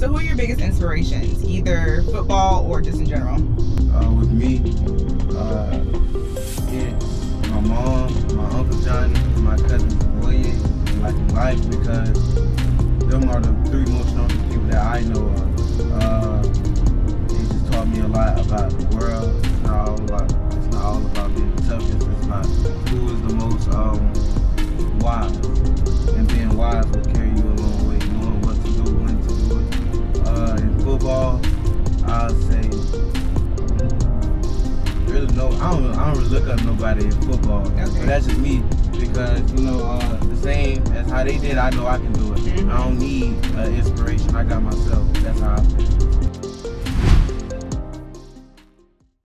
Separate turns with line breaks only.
So, who are your biggest inspirations, either football or just in general?
Uh, with me, uh, it's my mom, my uncle Johnny, and my cousin William, like life because them are the three most strongest people that I know of. Uh, they just taught me a lot about I'll say really no. I don't. I don't really look up nobody in football.
Okay.
But that's just me because you know uh, the same as how they did. I know I can do it.
Mhm.
I don't need uh, inspiration. I got myself.